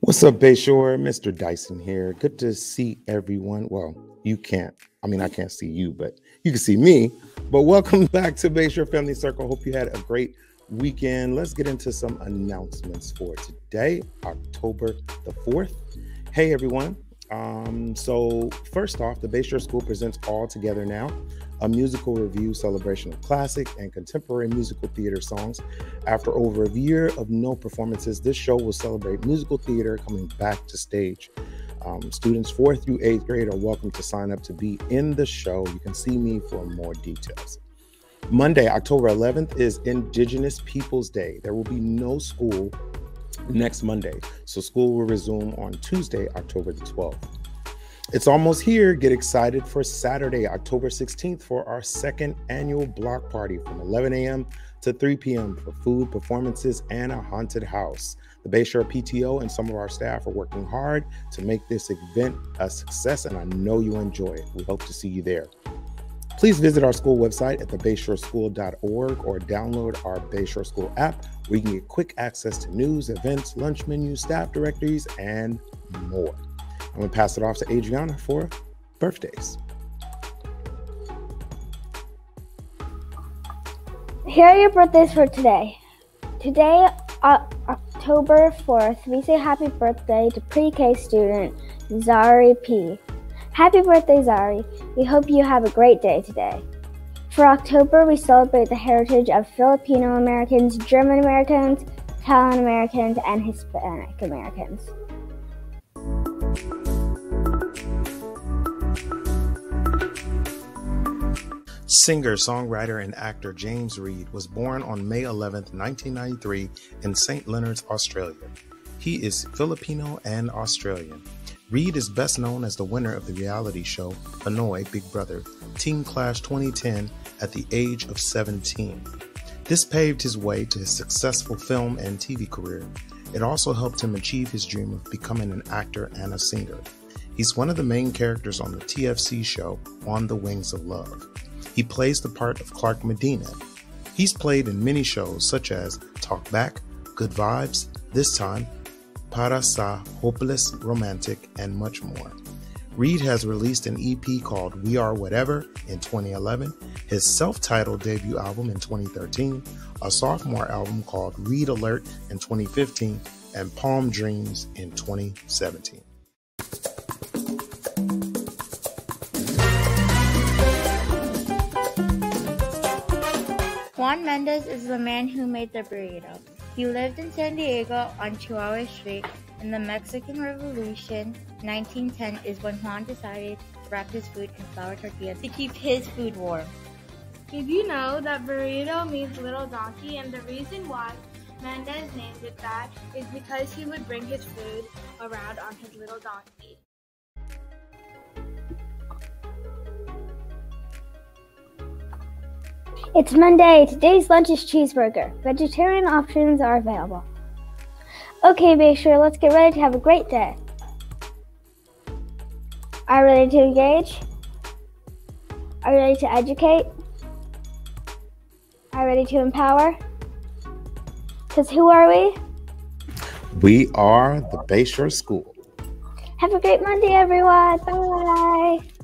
What's up, Bayshore? Mr. Dyson here. Good to see everyone. Well, you can't. I mean, I can't see you, but you can see me. But welcome back to Bayshore Family Circle. Hope you had a great weekend. Let's get into some announcements for today, October the 4th. Hey, everyone. Um, so, first off, the Bayshore School presents All Together Now, a musical review celebration of classic and contemporary musical theater songs. After over a year of no performances, this show will celebrate musical theater coming back to stage. Um, students fourth through eighth grade are welcome to sign up to be in the show. You can see me for more details. Monday, October 11th, is Indigenous Peoples Day. There will be no school next Monday, so school will resume on Tuesday, October the 12th. It's almost here. Get excited for Saturday, October 16th, for our second annual block party from 11 a.m. to 3 p.m. for food, performances, and a haunted house. The Bayshore PTO and some of our staff are working hard to make this event a success, and I know you enjoy it. We hope to see you there. Please visit our school website at thebayshoreschool.org or download our Bayshore School app where you can get quick access to news, events, lunch menus, staff directories, and more. I'm going to pass it off to Adriana for birthdays. Here are your birthdays for today. Today, October 4th, we say happy birthday to pre K student Zari P. Happy birthday, Zari. We hope you have a great day today. For October, we celebrate the heritage of Filipino Americans, German Americans, Italian Americans, and Hispanic Americans. Singer, songwriter, and actor James Reid was born on May 11, 1993, in St. Leonards, Australia. He is Filipino and Australian. Reid is best known as the winner of the reality show Pinoy Big Brother Teen Clash 2010 at the age of 17. This paved his way to his successful film and TV career. It also helped him achieve his dream of becoming an actor and a singer. He's one of the main characters on the TFC show On the Wings of Love. He plays the part of Clark Medina. He's played in many shows such as Talk Back, Good Vibes, This Time, Para Sa, Hopeless Romantic, and much more. Reid has released an EP called We Are Whatever in 2011, his self titled debut album in 2013, a sophomore album called Reid Alert in 2015, and Palm Dreams in 2017. Juan Mendez is the man who made the burrito. He lived in San Diego on Chihuahua Street. In the Mexican Revolution, 1910 is when Juan decided to wrap his food in flour tortillas to keep his food warm. Did you know that burrito means little donkey and the reason why Mendez named it that is because he would bring his food around on his little donkey. It's Monday. Today's lunch is cheeseburger. Vegetarian options are available. Okay, Bayshore, let's get ready to have a great day. Are you ready to engage? Are you ready to educate? Are you ready to empower? Because who are we? We are the Bayshore School. Have a great Monday, everyone. Bye.